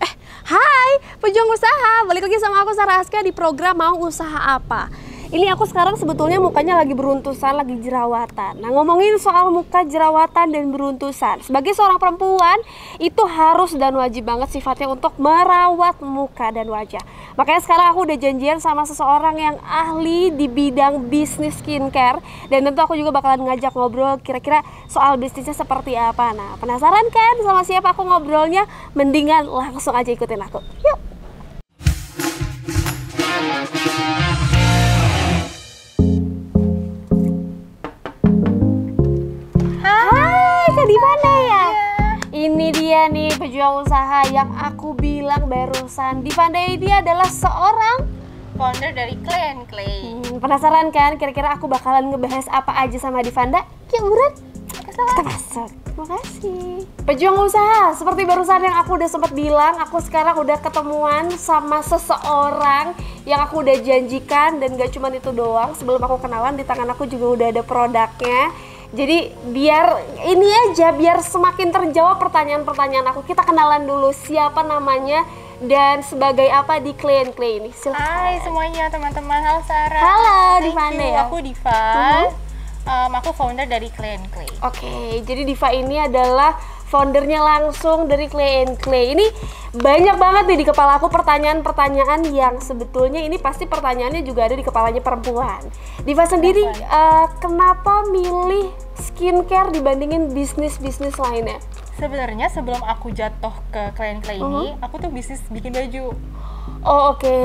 Eh, hai, pejuang usaha. Balik lagi sama aku Sarah Aska di program Mau Usaha Apa. Ini aku sekarang sebetulnya mukanya lagi beruntusan, lagi jerawatan. Nah, ngomongin soal muka jerawatan dan beruntusan. Sebagai seorang perempuan, itu harus dan wajib banget sifatnya untuk merawat muka dan wajah. Makanya sekarang aku udah janjian sama seseorang yang ahli di bidang bisnis skincare. Dan tentu aku juga bakalan ngajak ngobrol kira-kira soal bisnisnya seperti apa. Nah, penasaran kan sama siapa aku ngobrolnya? Mendingan langsung aja ikutin aku. Yuk! Divana ya? Ini dia nih pejuang usaha yang aku bilang barusan. Divanda ini adalah seorang founder dari Clay and Clay. Hmm, penasaran kan kira-kira aku bakalan ngebahas apa aja sama Divanda? Yuk buruan, kita masuk. Makasih. Pejuang usaha, seperti barusan yang aku udah sempat bilang, aku sekarang udah ketemuan sama seseorang yang aku udah janjikan dan gak cuma itu doang. Sebelum aku kenalan di tangan aku juga udah ada produknya. Jadi biar ini aja, biar semakin terjawab pertanyaan-pertanyaan aku. Kita kenalan dulu siapa namanya dan sebagai apa di and Clay ini. Silahkan. Hai semuanya teman-teman, halo Sarah. Halo, Thank Divanda you. ya? Aku Diva. Um, aku founder dari and Clay. Oke, jadi Diva ini adalah foundernya langsung dari Clay and Clay. Ini banyak banget nih di kepala aku pertanyaan-pertanyaan yang sebetulnya ini pasti pertanyaannya juga ada di kepalanya perempuan. Diva sendiri eh, kenapa milih skincare dibandingin bisnis-bisnis lainnya? Sebenarnya sebelum aku jatuh ke Clay and Clay ini, Uh-huh. aku tuh bisnis bikin baju. Oh oke.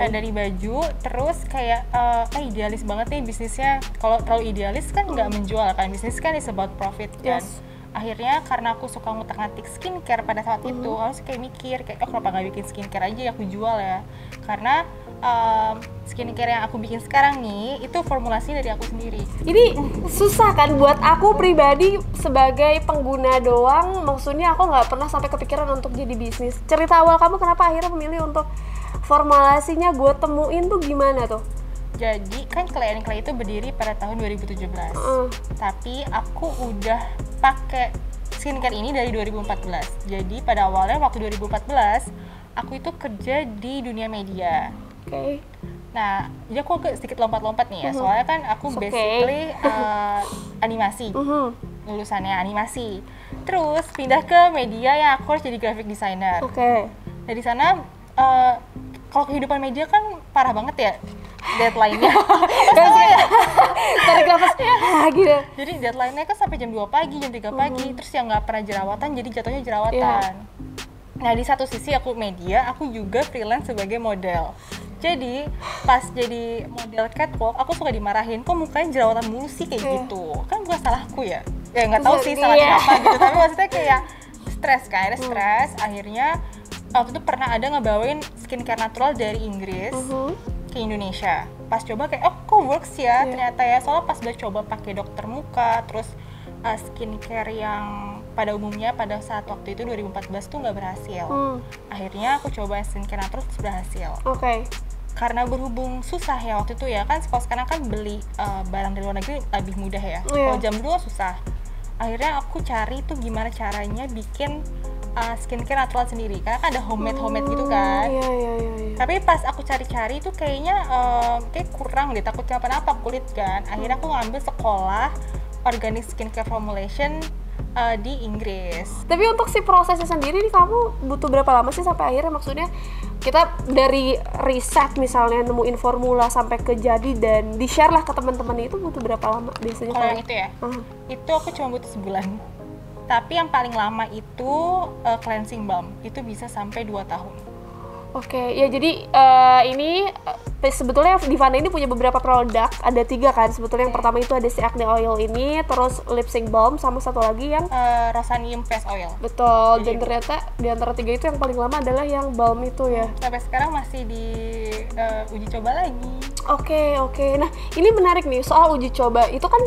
Nah, dari baju, terus kayak eh ah, idealis banget nih bisnisnya. Kalau terlalu idealis kan nggak menjual kan. Bisnis kan is about profit kan. Yes. Akhirnya karena aku suka ngutak-ngatik skincare pada saat Mhm. itu, harus kayak mikir kayak oh kenapa nggak bikin skincare aja yang aku jual ya? Karena em, skincare yang aku bikin sekarang nih itu formulasi dari aku sendiri. Ini susah kan buat aku pribadi sebagai pengguna doang. Maksudnya aku nggak pernah sampai kepikiran untuk jadi bisnis. Cerita awal kamu kenapa akhirnya memilih untuk formulasinya gue temuin tuh gimana tuh? Jadi kan and Clay itu berdiri pada tahun 2017. Uh, Tapi aku udah pakai skincare ini dari 2014. Jadi pada awalnya waktu 2014 aku itu kerja di dunia media. Oke. Nah, jadi aku agak sedikit lompat-lompat nih ya. Mhm. Soalnya kan aku okay. basically uh, animasi, Mhm. lulusannya animasi. Terus pindah ke media yang aku harus jadi graphic designer. Oke. Nah di sana uh, kalau kehidupan media kan parah banget ya deadline-nya. Tarik nafas. Ah, gitu. jadi deadline-nya kan sampai jam 2 pagi, jam 3 pagi. Terus yang nggak pernah jerawatan jadi jatuhnya jerawatan. Nah di satu sisi aku media, aku juga freelance sebagai model. Jadi pas jadi model catwalk, aku suka dimarahin, kok mukanya jerawatan mulu sih kayak Iya. gitu. Kan bukan salahku ya. Ya nggak tahu sih salah Iya. siapa gitu. Tapi maksudnya kayak stres kan, ada stres. Akhirnya waktu itu pernah ada ngebawain skincare natural dari Inggris Mhm. Ke Indonesia. Pas coba kayak oh kok works ya Iya. ternyata ya. Soalnya pas udah coba pakai dokter muka, terus uh, skincare yang pada umumnya pada saat waktu itu 2014 tuh nggak berhasil. Hmm. Akhirnya aku coba skincare terus berhasil. Oke. Karena berhubung susah ya waktu itu ya kan kalau sekarang kan beli uh, barang dari luar negeri lebih mudah ya. Iya. Kalau jam dulu susah. Akhirnya aku cari tuh gimana caranya bikin uh, skincare natural sendiri. Karena kan ada homemade homemade gitu kan. Iya, iya, iya. iya. Tapi pas aku cari-cari itu kayaknya em, kayak kurang deh, takut kenapa-napa kulit kan. Akhirnya aku ngambil sekolah organic skincare formulation eh, di Inggris. Tapi untuk si prosesnya sendiri nih kamu butuh berapa lama sih sampai akhirnya maksudnya kita dari riset misalnya nemuin formula sampai ke jadi dan di share lah ke teman-teman itu butuh berapa lama biasanya Kalau yang itu ya, Ah, itu aku cuma butuh sebulan. Tapi yang paling lama itu eh, cleansing balm, itu bisa sampai 2 tahun. Oke, ya jadi eh, ini eh, sebetulnya Divana ini punya beberapa produk, ada tiga kan sebetulnya. Yang pertama itu ada si acne oil ini, terus lip sync balm, sama satu lagi yang Eh, Rosanium face oil. betul. Dan Jadi- ternyata di antara tiga itu yang paling lama adalah yang balm itu ya. Sampai sekarang masih di eh, uji coba lagi. Oke oke. Nah ini menarik nih soal uji coba. Itu kan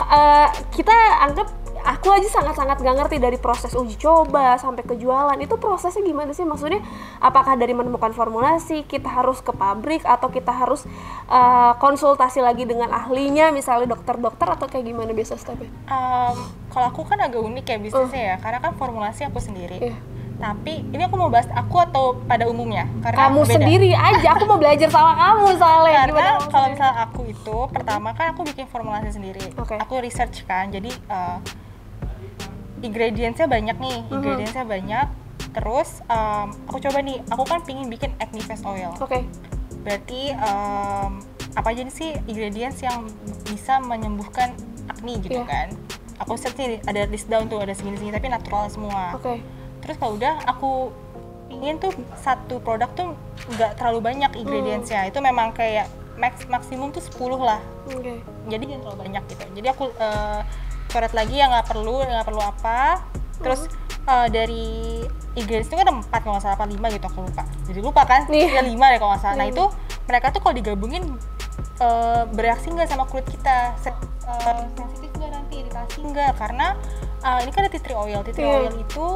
eh, kita anggap aku aja sangat-sangat gak ngerti dari proses uji coba sampai ke jualan itu prosesnya gimana sih maksudnya apakah dari menemukan formulasi kita harus ke pabrik atau kita harus uh, konsultasi lagi dengan ahlinya misalnya dokter-dokter atau kayak gimana biasa stepnya Um, kalau aku kan agak unik ya bisnisnya ya, karena kan formulasi aku sendiri. Iya. Tapi ini aku mau bahas aku atau pada umumnya? Karena kamu beda. sendiri aja aku mau belajar sama kamu soalnya Karena kalau misalnya aku itu pertama kan aku bikin formulasi sendiri. Oke. Aku research kan, jadi uh, ingredientsnya banyak nih, Mhm. ingredientsnya banyak. Terus um, aku coba nih, aku kan pingin bikin acne face oil. oke Berarti um, apa aja sih ingredients yang bisa menyembuhkan acne gitu Iya. kan? Aku search nih ada list down tuh ada segini-segini tapi natural semua. oke Terus kalau udah aku ingin tuh satu produk tuh nggak terlalu banyak ingredientsnya. Itu memang kayak max maksimum tuh 10 lah. oke Jadi jangan terlalu banyak gitu. Jadi aku eh, coret lagi yang nggak perlu, yang nggak perlu apa. Terus eh, dari ingredients itu kan ada 4 kalau nggak salah apa 5 gitu aku lupa. Jadi lupa kan? Iya. Ya 5 deh kalau nggak salah. Nah itu mereka tuh kalau digabungin eh, bereaksi nggak sama kulit kita? Se- eh, sensitif nggak nanti iritasi nggak? Karena eh, ini kan ada tea tree oil. Tea tree Iya. oil itu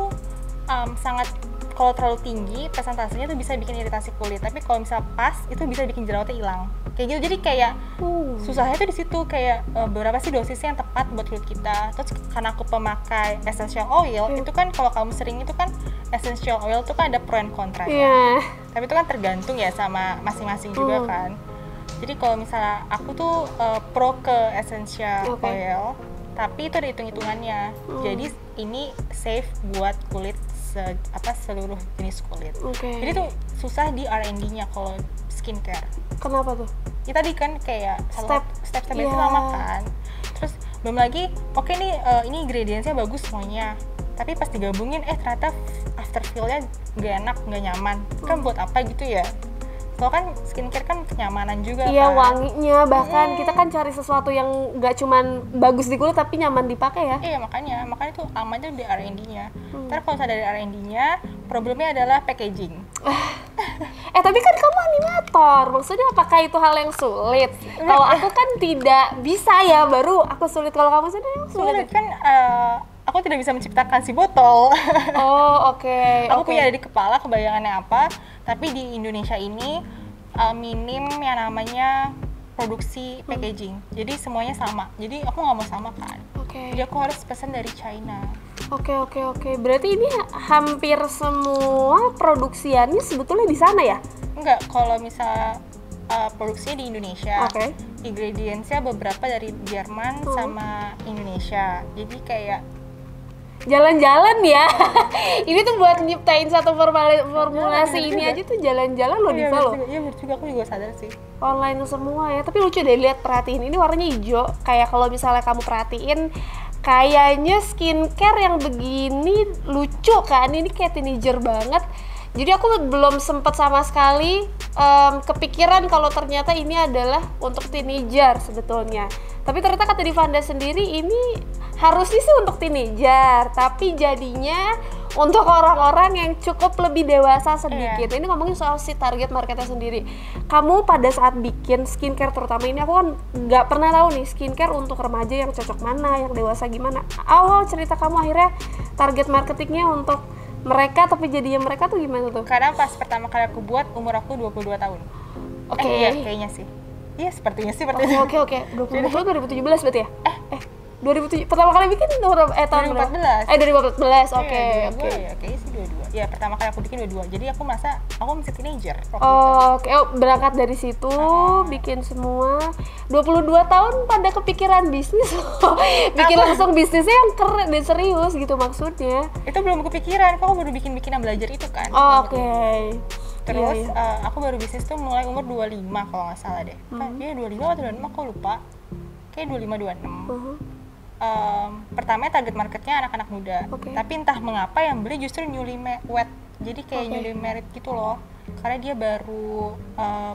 um, sangat kalau terlalu tinggi presentasenya tuh bisa bikin iritasi kulit tapi kalau misal pas itu bisa bikin jerawatnya hilang kayak gitu jadi kayak Uh. susahnya tuh di situ kayak eh, berapa sih dosisnya yang tepat buat kulit kita terus karena aku pemakai essential oil Hmm. itu kan kalau kamu sering itu kan essential oil tuh kan ada pro and contra Iya. tapi itu kan tergantung ya sama masing-masing juga Hmm. kan jadi kalau misalnya aku tuh eh, pro ke essential Oke. oil tapi itu ada hitung-hitungannya Hmm. jadi ini safe buat kulit se- apa seluruh jenis kulit Oke. jadi tuh susah di R&D-nya kalau skincare Kenapa tuh? ya tadi kan kayak Step. step step itu Iya. lama kan terus belum lagi oke nih eh, ini ingredientsnya bagus semuanya tapi pas digabungin eh ternyata after feel-nya nggak enak nggak nyaman kan Hmm. buat apa gitu ya soalnya kan skincare kan kenyamanan juga Iya kan wanginya bahkan Mm. kita kan cari sesuatu yang nggak cuman bagus di kulit tapi nyaman dipakai ya. Iya makanya, makanya tuh amannya di R&D-nya. Hmm. Ntar kalau dari R&D-nya, problemnya adalah packaging. Eh tapi kan kamu animator, maksudnya apakah itu hal yang sulit? Kalau aku kan tidak bisa ya, baru aku sulit. Kalau kamu sendiri yang sulit. Sulit kan, eh, aku tidak bisa menciptakan si botol. Oh oke. aku oke. punya di kepala kebayangannya apa, tapi di Indonesia ini eh, minim yang namanya produksi Hmm. packaging. Jadi semuanya sama. Jadi aku nggak mau sama kan. Oke. Jadi aku harus pesan dari China. Oke oke oke. Berarti ini ha- hampir semua produksiannya sebetulnya di sana ya? Enggak, kalau misal uh, produksinya di Indonesia, Oke. ingredientsnya beberapa dari Jerman Hmm. sama Indonesia. Jadi kayak Jalan-jalan ya. ini tuh buat nyiptain satu formula- formulasi Iya, ini juga. aja tuh jalan-jalan loh iya, Diva loh. iya bener juga, aku juga sadar sih. online semua ya tapi lucu deh lihat perhatiin ini warnanya hijau kayak kalau misalnya kamu perhatiin kayaknya skincare yang begini lucu kan ini kayak teenager banget jadi aku belum sempet sama sekali em, kepikiran kalau ternyata ini adalah untuk teenager sebetulnya tapi ternyata kata Divanda sendiri ini harusnya sih untuk teenager tapi jadinya untuk orang-orang yang cukup lebih dewasa sedikit Iya. ini ngomongin soal si target marketnya sendiri kamu pada saat bikin skincare terutama ini aku kan nggak pernah tahu nih skincare untuk remaja yang cocok mana yang dewasa gimana awal cerita kamu akhirnya target marketingnya untuk mereka tapi jadinya mereka tuh gimana tuh Karena pas pertama kali aku buat, umur aku 22 tahun. oke Eh, iya, kayaknya sih. Iya, sepertinya sih seperti oke itu. oke oke 20 2017 berarti ya eh eh 2007 pertama kali bikin tahun eh tahun berapa? 2014. eh 2014 oke Iya, oke dua-dua ya, kayaknya sih dua-dua. Ya, pertama kali aku bikin dua-dua. Jadi aku merasa aku masih teenager. Oh, Oke, oh, berangkat dari situ, Uh-huh. bikin semua. 22 tahun pada kepikiran bisnis. bikin Aku- langsung bisnisnya yang keren dan serius gitu maksudnya. Itu belum kepikiran, kok aku baru bikin-bikinan belajar itu kan. Oh, Oke. Terus Iya, iya. eh, aku baru bisnis tuh mulai umur 25 kalau nggak salah deh. Kan Hmm. Iya 25 atau 26 aku lupa. Kayak 25 26. Uh-huh. Em, pertama target marketnya anak-anak muda. Oke. Tapi entah mengapa yang beli justru newly wed. Jadi kayak Oke. newly married gitu loh. Karena dia baru eh,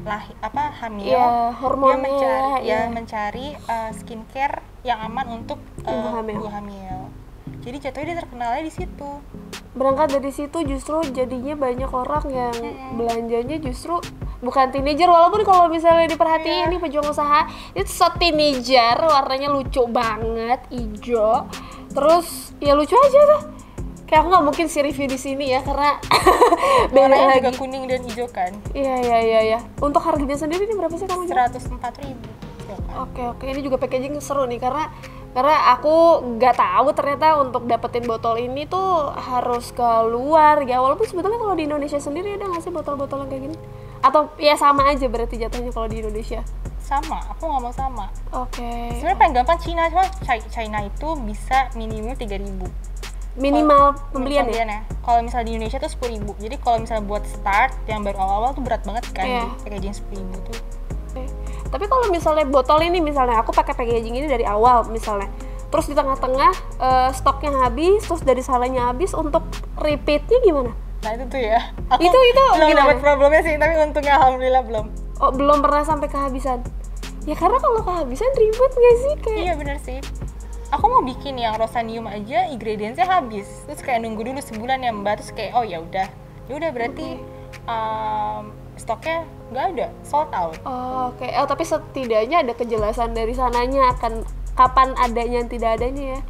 lahir apa hamil. Dia hormonnya, mencari ya iya. mencari eh, skincare yang aman untuk eh, Ibu hamil. ibu hamil. Jadi jatuhnya dia terkenalnya di situ. Berangkat dari situ justru jadinya banyak orang yang Mm-mm. belanjanya justru bukan teenager walaupun kalau misalnya diperhatiin nih pejuang usaha itu so teenager warnanya lucu banget hijau terus ya lucu aja tuh kayak aku nggak mungkin sih review di sini ya karena beda lagi juga kuning dan hijau kan? Iya iya iya iya. Untuk harganya sendiri ini berapa sih kamu seratus empat ribu. Oke oke. Ini juga packaging seru nih karena karena aku nggak tahu ternyata untuk dapetin botol ini tuh harus keluar ya. Walaupun sebetulnya kalau di Indonesia sendiri ada nggak sih botol-botol yang kayak gini? Atau ya sama aja berarti jatuhnya kalau di Indonesia. Sama aku nggak mau sama. Oke. Sebenarnya paling gampang Cina cuma Chi- China itu bisa minimal tiga ribu. Minimal pembelian ya? ya. Kalau misalnya di Indonesia tuh sepuluh ribu. Jadi kalau misalnya buat start yang baru awal-awal tuh berat banget kan. Di packaging sepuluh ribu tuh. Oke. Tapi kalau misalnya botol ini misalnya aku pakai packaging ini dari awal misalnya, terus di tengah-tengah eh, stoknya habis, terus dari salahnya habis, untuk repeatnya gimana? nah itu tuh ya. Aku Itu- itu belum dapat problemnya sih tapi untungnya alhamdulillah belum. Oh belum pernah sampai kehabisan? Ya karena kalau kehabisan ribet nggak sih kayak? iya bener sih. Aku mau bikin yang rosanium aja ingredientsnya habis. Terus kayak nunggu dulu sebulan ya mbak. Terus kayak oh ya udah. Ya udah berarti um, stoknya nggak ada sold out Oh, Oke, oh tapi setidaknya ada kejelasan dari sananya akan kapan adanya dan tidak adanya ya.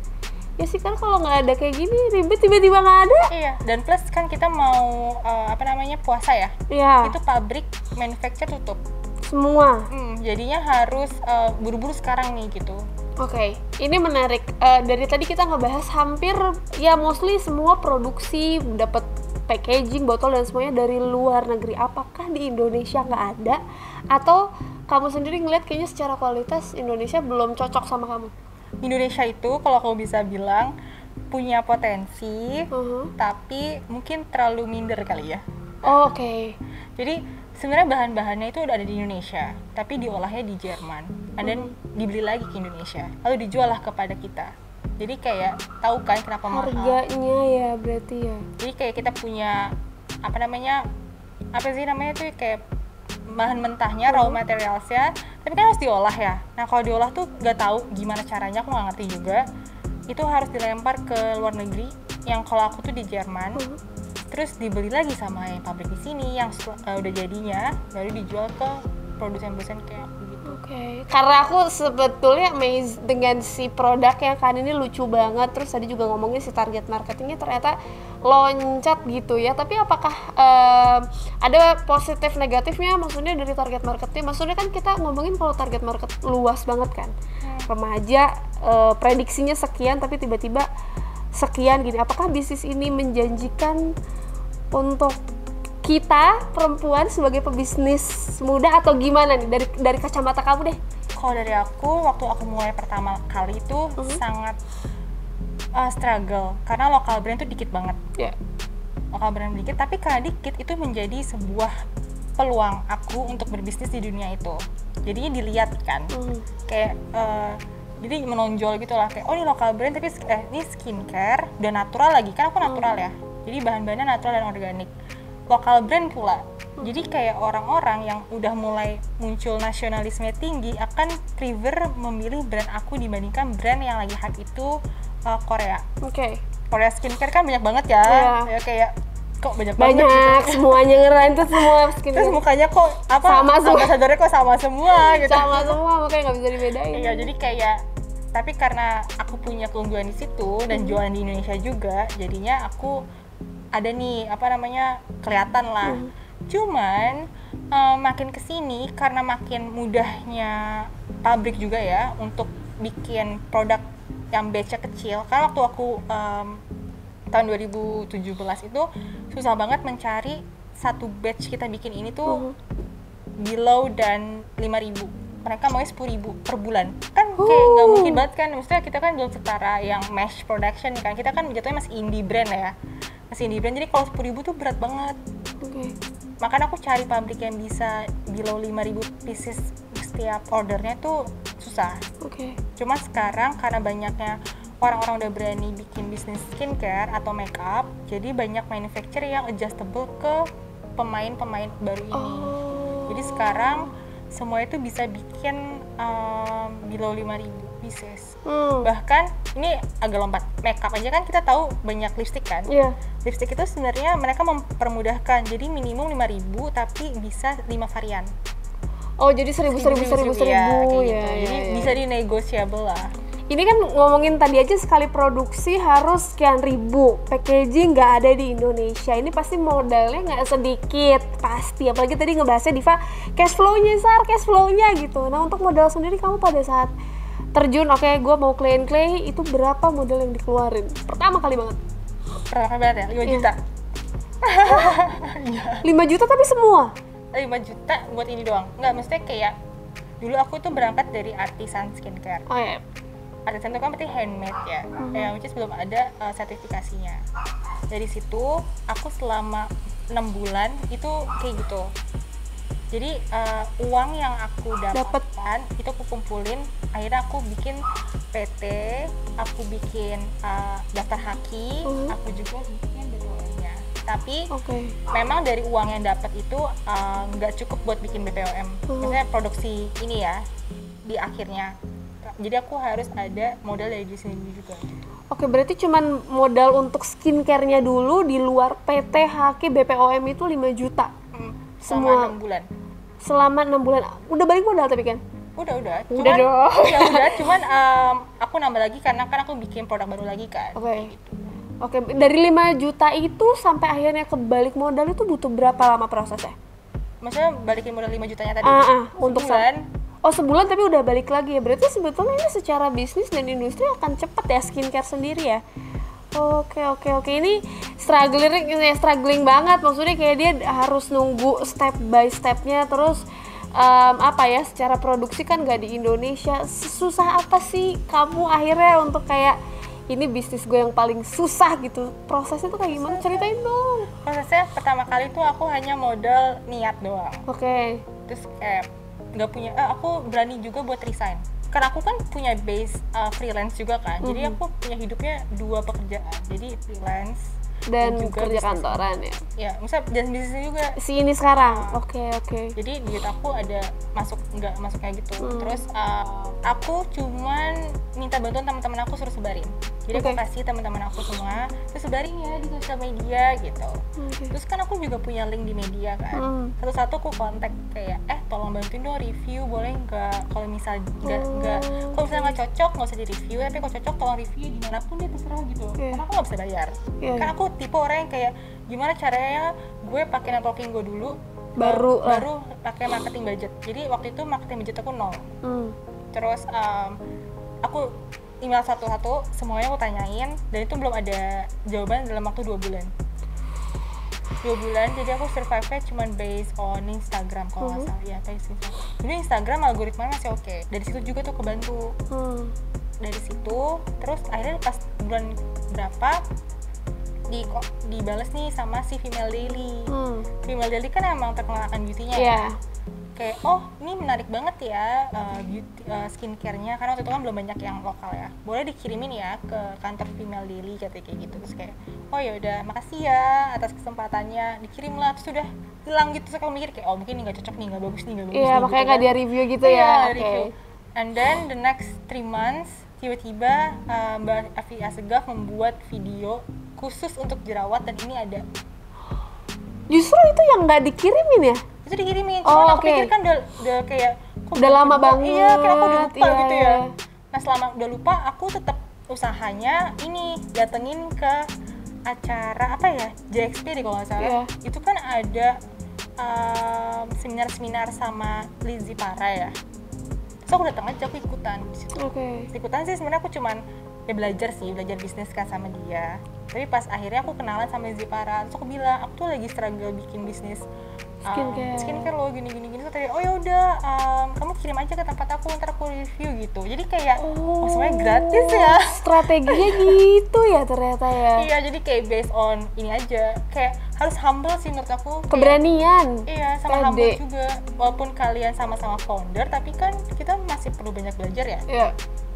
Ya sih kan kalau nggak ada kayak gini ribet tiba-tiba nggak ada. iya dan plus kan kita mau uh, apa namanya puasa ya Ya, itu pabrik manufacture tutup semua. Hmm, jadinya harus uh, buru-buru sekarang nih gitu Oke, ini menarik. Eh, dari tadi kita ngebahas hampir ya mostly semua produksi dapat packaging, botol dan semuanya dari luar negeri. Apakah di Indonesia nggak ada? Atau kamu sendiri ngeliat kayaknya secara kualitas Indonesia belum cocok sama kamu? Indonesia itu kalau aku bisa bilang punya potensi Mhm. tapi mungkin terlalu minder kali ya Oh, Oke, Jadi sebenarnya bahan-bahannya itu udah ada di Indonesia, tapi diolahnya di Jerman, and then dibeli lagi ke Indonesia, lalu dijual lah kepada kita. Jadi kayak tahu kan kenapa mahal. harganya ya berarti ya. Jadi kayak kita punya apa namanya apa sih namanya tuh kayak bahan mentahnya raw materialsnya, tapi kan harus diolah ya. Nah kalau diolah tuh nggak tahu gimana caranya, aku nggak ngerti juga. Itu harus dilempar ke luar negeri. Yang kalau aku tuh di Jerman, terus dibeli lagi sama yang pabrik di sini yang eh, udah jadinya baru dijual ke produsen-produsen kayak karena aku sebetulnya amazed dengan si produk yang kan ini lucu banget. Terus tadi juga ngomongin si target marketingnya ternyata loncat gitu ya. Tapi apakah em, ada positif negatifnya? Maksudnya dari target marketing? Maksudnya kan kita ngomongin kalau target market luas banget kan. Remaja eh, prediksinya sekian, tapi tiba-tiba sekian gini. Apakah bisnis ini menjanjikan untuk kita perempuan sebagai pebisnis muda atau gimana nih? Dari dari kacamata kamu deh? kalau dari aku waktu aku mulai pertama kali itu sangat uh, struggle. Karena lokal brand tuh dikit banget. Ya. lokal brand dikit tapi karena dikit itu menjadi sebuah peluang aku untuk berbisnis di dunia itu. Jadinya dilihat kan. Hmm. kayak eh, jadi menonjol gitu lah. Kayak oh ini lokal brand tapi eh, ini skincare udah natural lagi. Kan aku natural ya. Jadi bahan-bahannya natural dan organik lokal brand pula jadi kayak orang-orang yang udah mulai muncul nasionalisme tinggi akan prefer memilih brand aku dibandingkan brand yang lagi hype itu eh, Korea Oke. Korea skincare kan banyak banget ya Iya. ya kayak kok banyak, banget Banyak gitu. semuanya ngerain tuh semua skin terus mukanya kok apa Sama semua. ambasadornya kok sama semua gitu sama semua makanya nggak bisa dibedain. Iya, jadi kayak tapi karena aku punya keunggulan di situ dan jualan di Indonesia juga, jadinya aku ada nih apa namanya kelihatan lah. Cuman eh, makin ke sini karena makin mudahnya pabrik juga ya untuk bikin produk yang batch kecil. Karena waktu aku em, tahun 2017 itu susah banget mencari satu batch kita bikin ini tuh below dan 5000 mereka mau 10.000 per bulan. Kan kayak nggak mungkin banget kan. Maksudnya kita kan belum setara yang mesh production kan. Kita kan jatuhnya masih indie brand ya masih indie brand jadi kalau 10.000 tuh berat banget Oke. makanya aku cari pabrik yang bisa below 5000 pieces setiap ordernya tuh susah Oke. cuma sekarang karena banyaknya orang-orang udah berani bikin bisnis skincare atau makeup jadi banyak manufacturer yang adjustable ke pemain-pemain baru ini Oh. jadi sekarang semua itu bisa bikin um, below 5000 pieces Hmm. bahkan ini agak lompat makeup aja kan kita tahu banyak lipstick kan Iya. lipstick itu sebenarnya mereka mempermudahkan jadi minimum 5000 tapi bisa 5 varian Oh jadi seribu seribu seribu seribu, ya, kayak ya, gitu. ya, jadi ya. bisa di negotiable lah Ini kan ngomongin tadi aja sekali produksi harus sekian ribu. Packaging nggak ada di Indonesia. Ini pasti modalnya nggak sedikit. Pasti. Apalagi tadi ngebahasnya Diva cash flow-nya sar cash flow-nya gitu. Nah untuk modal sendiri kamu pada saat terjun oke gue mau clean clay itu berapa modal yang dikeluarin? Pertama kali banget. Pertama kali banget ya? 5 Iya. juta? 5 juta tapi semua? 5 juta buat ini doang. Nggak maksudnya kayak dulu aku tuh berangkat dari artisan skincare. Oh artisan itu kan berarti handmade ya yang which is belum ada uh, sertifikasinya dari situ aku selama enam bulan itu kayak gitu jadi uh, uang yang aku Dapet. dapatkan itu aku kumpulin akhirnya aku bikin PT aku bikin uh, daftar haki Mhm. aku juga bikin BPOM-nya tapi oke memang dari uang yang dapat itu uh, nggak cukup buat bikin BPOM. Hmm. Maksudnya produksi ini ya di akhirnya. Jadi aku harus ada modal dari diri sendiri juga. Oke, berarti cuman modal untuk skincare-nya dulu di luar PT HK BPOM itu 5 juta Hmm, Semua- selama enam bulan. selama enam bulan. Udah balik modal tapi kan? Udah udah. Udah dong. Ya udah. Cuman um, aku nambah lagi karena kan aku bikin produk baru lagi kan. Oke. Oke, dari 5 juta itu sampai akhirnya kebalik modal itu butuh berapa lama prosesnya? Maksudnya balikin modal 5 jutanya tadi. Ah, ah, untuk sebulan. Oh sebulan tapi udah balik lagi ya. Berarti sebetulnya ini secara bisnis dan industri akan cepet ya skincare sendiri ya. Oke oke oke. Ini struggling ya struggling banget. Maksudnya kayak dia harus nunggu step by stepnya. Terus em, apa ya secara produksi kan gak di Indonesia. Susah apa sih kamu akhirnya untuk kayak ini bisnis gue yang paling susah gitu. Prosesnya tuh kayak gimana? Ceritain dong. Prosesnya pertama kali tuh aku hanya modal niat doang. oke. Terus kayak nggak punya eh, aku berani juga buat resign. Karena aku kan punya base uh, freelance juga kan. Jadi Mhm. aku punya hidupnya dua pekerjaan. Jadi freelance dan juga kerja bisnis. kantoran ya? Ya misalnya dan bisnisnya juga. Si ini sekarang? Oke oke. Jadi duit aku ada masuk nggak masuk kayak gitu. Hmm. terus uh, aku cuman minta bantuan teman-teman aku suruh sebarin jadi aku Oke. kasih teman-teman aku semua terus sebarin ya di sosial media gitu Oke. terus kan aku juga punya link di media kan Hmm. satu-satu aku kontak kayak eh tolong bantuin dong review boleh nggak kalau misal nggak nggak Oh. kalau misalnya nggak cocok nggak usah di review tapi kalau cocok tolong review di mana pun dia terserah gitu Iya. karena aku nggak bisa bayar kan iya. aku tipe orang yang kayak gimana caranya gue pakai networking gue dulu Baru lah. baru pakai marketing budget jadi waktu itu marketing budget aku nol Hmm. terus em, aku email satu-satu semuanya aku tanyain dan itu belum ada jawaban dalam waktu dua bulan dua bulan jadi aku survive nya cuma based on Instagram kalau nggak Mhm. salah ya based Instagram jadi Instagram algoritmanya masih oke dari situ juga tuh kebantu Hmm. dari situ terus akhirnya pas bulan berapa di kok dibales nih sama si female daily Hmm. female daily kan emang terkenal akan beauty-nya Iya. ya kayak oh ini menarik banget ya uh, beauty uh, skincare-nya karena waktu itu kan belum banyak yang lokal ya boleh dikirimin ya ke kantor female daily katanya kayak gitu terus kayak oh ya udah makasih ya atas kesempatannya dikirim lah terus udah hilang gitu terus aku mikir kayak oh mungkin ini nggak cocok nih nggak bagus nih nggak bagus Iya, nih, makanya gitu nggak kan. dia review gitu Iya, ya. Oke. review. and then the next three months tiba-tiba uh, Mbak Afi Asegaf membuat video khusus untuk jerawat dan ini ada Justru itu yang nggak dikirimin ya? Itu dikirimin Oh, cuma aku oke. pikir kan udah, udah kayak kok Udah lama kedua- iya kira aku udah banget, lupa iya, gitu iya. ya nah selama udah lupa aku tetap usahanya ini datengin ke acara apa ya JXP deh kalau nggak salah Iya. itu kan ada um, seminar-seminar sama Lizzy Para ya terus aku datang aja aku ikutan di situ Oke. ikutan sih sebenarnya aku cuman ya belajar sih belajar bisnis kan sama dia tapi pas akhirnya aku kenalan sama Zipara terus aku bilang aku tuh lagi struggle bikin bisnis um, Skincare. skincare lo gini gini gini terus tadi oh ya udah um, kamu kirim aja ke tempat aku ntar aku review gitu jadi kayak oh, semuanya gratis ya Strateginya gitu ya ternyata ya. iya jadi kayak based on ini aja kayak harus humble sih menurut aku Kayak- Keberanian. Iya, sama humble juga. Walaupun kalian sama-sama founder, tapi kan kita masih perlu banyak belajar ya. Iya.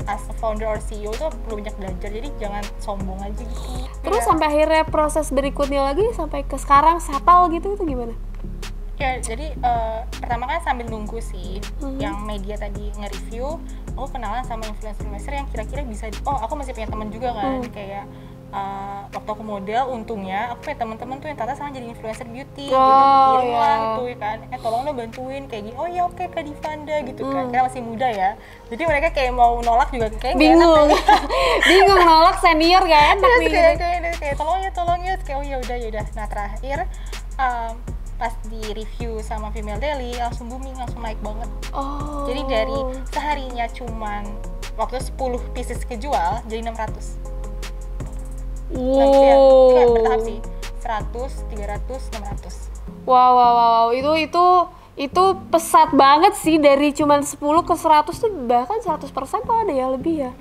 As a founder or CEO tuh perlu banyak belajar, jadi jangan sombong aja gitu. Terus Iya. sampai akhirnya proses berikutnya lagi sampai ke sekarang sapal gitu itu gimana? Ya, jadi eh, pertama kan sambil nunggu sih Mhm. yang media tadi nge-review, aku kenalan sama influencer-influencer yang kira-kira bisa di- oh aku masih punya teman juga kan Hmm. kayak uh, waktu aku model untungnya aku punya teman-teman tuh yang ternyata sekarang jadi influencer beauty. Oh, gitu gitu ya. kan. Eh tolong dong bantuin kayak gini. Oh ya oke kak Divanda gitu kan. Hmm. karena masih muda ya. Jadi mereka kayak mau nolak juga kayak nggak enak bingung. deh. bingung nolak senior enak Terus kayak, gitu. kayak, kayak, kayak, tolong ya tolong ya. Kayak oh ya udah ya udah. Nah terakhir um, pas di review sama Female Daily langsung booming langsung naik banget. Oh. jadi dari seharinya cuman waktu 10 pieces kejual jadi 600 Nah, ya, enggak, bertahap sih. 100, 300, 600 wow wow wow wow. itu itu itu pesat banget sih. Dari cuman 10 ke 100 tuh bahkan 100% tuh ada ya lebih ya.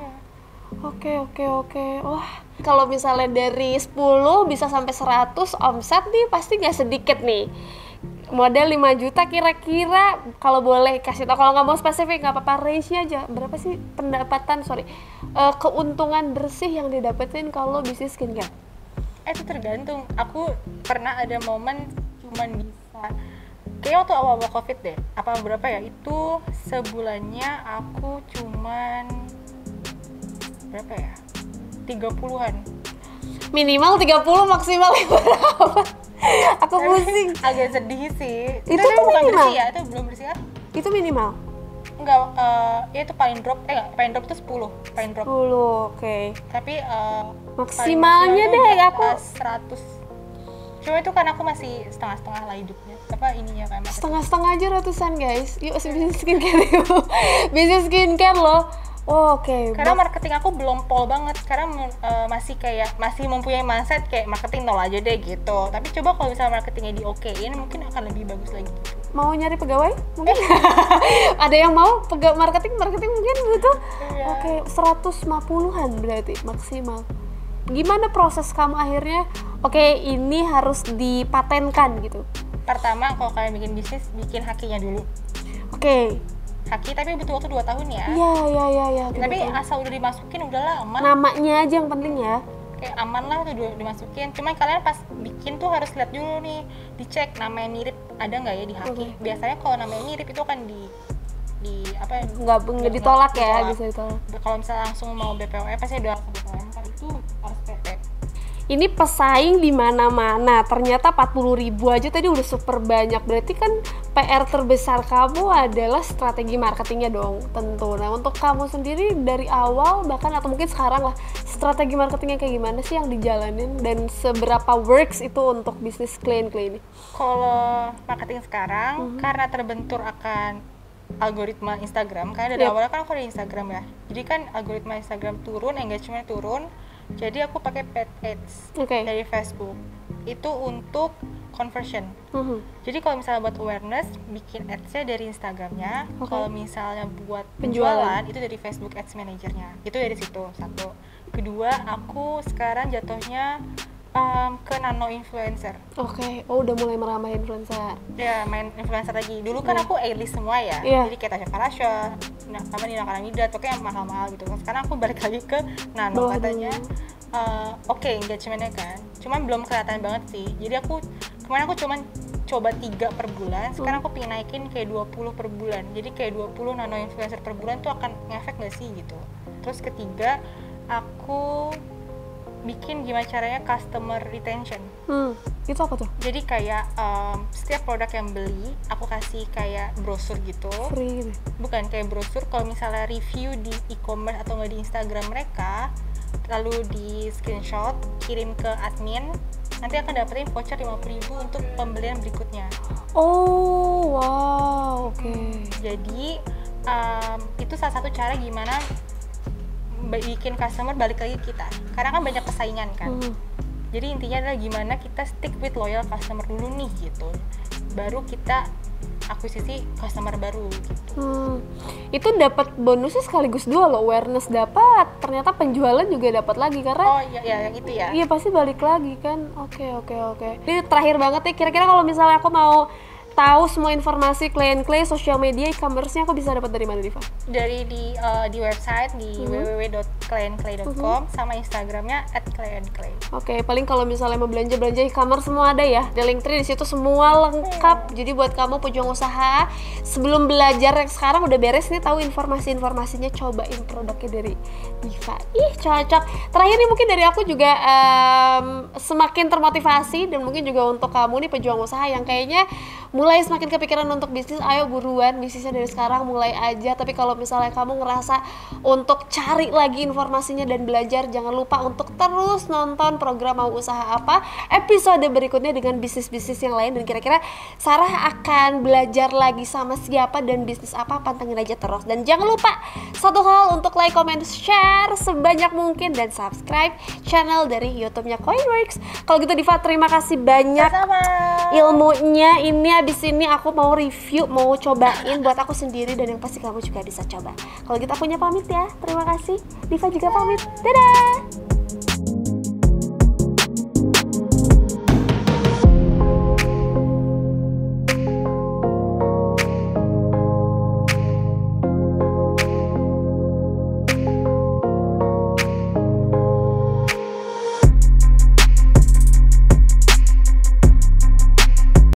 Oke oke oke. Wah kalau misalnya dari 10 bisa sampai 100 omset nih pasti nggak sedikit nih modal 5 juta kira-kira. Kalau boleh kasih tau kalau nggak mau spesifik nggak apa-apa. Range aja. Berapa sih pendapatan sorry eh, keuntungan bersih yang didapetin kalau bisnis skincare? Eh itu tergantung. Aku pernah ada momen cuman bisa kayak waktu awal-awal covid deh. Apa berapa ya? Itu sebulannya aku cuman berapa ya? 30-an minimal 30 maksimal berapa aku pusing. Agak sedih sih. Itu tapi tuh bukan minimal? bersih ya itu belum bersih kan itu minimal. Enggak eh, ya itu paling drop eh enggak paling drop itu 10 paling drop. 10 oke. Tapi eh, Maksimalnya deh, aku- di atas 100 cuma itu kan aku masih setengah-setengah lah hidupnya. Apa ininya kan marketing. setengah-setengah aja ratusan guys. Yuk bisnis skincare yuk. Bisnis skincare loh oh, oke. Karena marketing aku belum pol banget. Karena men- eh, masih kayak masih mempunyai mindset kayak marketing nol aja deh gitu. Tapi coba kalau misalnya marketingnya di okein mungkin akan lebih bagus lagi. Mau nyari pegawai? Mungkin. Ada yang mau pegawai marketing marketing mungkin butuh Iya. oke 150-an berarti maksimal. Gimana proses kamu akhirnya? Oke ini harus dipatenkan gitu. Pertama kalau kalian bikin bisnis bikin hakinya dulu. Oke haki tapi butuh waktu 2 tahun ya. Iya iya iya iya tapi betul. asal udah dimasukin udahlah aman. Namanya aja yang penting ya. Kayak aman lah tuh di- dimasukin. Cuman kalian pas bikin tuh harus lihat dulu nih dicek namanya mirip ada nggak ya di haki Oke. biasanya kalau namanya mirip itu kan di di apa ya? Nggak ditolak ya ditolak. bisa ditolak. Kalau misalnya langsung mau BPOM pasti udah langsung BPOM kan itu ini pesaing di mana-mana. Ternyata 40 ribu aja tadi udah super banyak. Berarti kan PR terbesar kamu adalah strategi marketingnya dong, tentu. Nah, untuk kamu sendiri dari awal bahkan atau mungkin sekarang lah, strategi marketingnya kayak gimana sih yang dijalanin dan seberapa works itu untuk bisnis klien-klien ini? kalau marketing sekarang Mhm. karena terbentur akan algoritma Instagram karena dari Yep. awalnya kan aku ada Instagram ya jadi kan algoritma Instagram turun engagement turun jadi aku pakai paid ads Oke. dari Facebook itu untuk conversion Mhm. jadi kalau misalnya buat awareness bikin ads-nya dari Instagramnya Oke. kalau misalnya buat Penjualan. penjualan itu dari Facebook Ads Managernya itu dari situ satu kedua aku sekarang jatuhnya um, ke nano influencer. Oke, oh udah mulai meramah influencer. ya main influencer lagi. Dulu kan Iya. aku A-list semua ya. Iya. jadi kayak Tasya Farasha nah sama Nina Karamida pokoknya yang mahal-mahal gitu. Sekarang aku balik lagi ke nano. Bawah katanya dulu. eh, oke engagementnya kan. Cuman belum kelihatan banget sih. Jadi aku kemarin aku cuman coba tiga per bulan. Sekarang aku pengen naikin kayak 20 per bulan. Jadi kayak 20 nano influencer per bulan tuh akan ngefek gak sih gitu? Terus ketiga aku bikin gimana caranya customer retention Hmm, itu apa tuh? jadi kayak em, setiap produk yang beli aku kasih kayak brosur gitu Free gitu. bukan kayak brosur kalau misalnya review di e-commerce atau nggak di Instagram mereka lalu di screenshot kirim ke admin nanti akan dapetin voucher 50.000 untuk pembelian berikutnya Oh, wow, oke. jadi em, itu salah satu cara gimana bikin customer balik lagi kita karena kan banyak persaingan kan Hmm. Jadi intinya adalah gimana kita stick with loyal customer dulu nih gitu. Baru kita akuisisi customer baru gitu. Hmm, itu dapat bonusnya sekaligus dua loh awareness dapat ternyata penjualan juga dapat lagi karena Oh iya, iya yang itu ya. iya pasti balik lagi kan oke oke oke ini terakhir banget nih kira-kira kalau misalnya aku mau tahu semua informasi klien-klien sosial media e-commerce-nya aku bisa dapat dari mana Diva? dari di uh, di website di Mhm. www.clientclay.com sama instagramnya @clientclay Oke, paling kalau misalnya mau belanja belanja e-commerce semua ada ya. Di Linktree di situ semua lengkap. Jadi buat kamu pejuang usaha sebelum belajar yang sekarang udah beres nih tahu informasi-informasinya cobain produknya dari Diva. Ih cocok. Terakhir nih mungkin dari aku juga em, semakin termotivasi dan mungkin juga untuk kamu nih pejuang usaha yang kayaknya mulai semakin kepikiran untuk bisnis. Ayo buruan bisnisnya dari sekarang mulai aja. Tapi kalau misalnya kamu ngerasa untuk cari lagi informasinya dan belajar jangan lupa untuk terus nonton program mau usaha apa episode berikutnya dengan bisnis-bisnis yang lain dan kira-kira Sarah akan belajar lagi sama siapa dan bisnis apa pantengin aja terus dan jangan lupa satu hal untuk like, comment, share sebanyak mungkin dan subscribe channel dari YouTube-nya Coinworks. Kalau gitu Diva terima kasih banyak sama ilmunya ini abis ini aku mau review mau cobain buat aku sendiri dan yang pasti kamu juga bisa coba. Kalau gitu akunya pamit ya. Terima kasih. Diva juga pamit. Dadah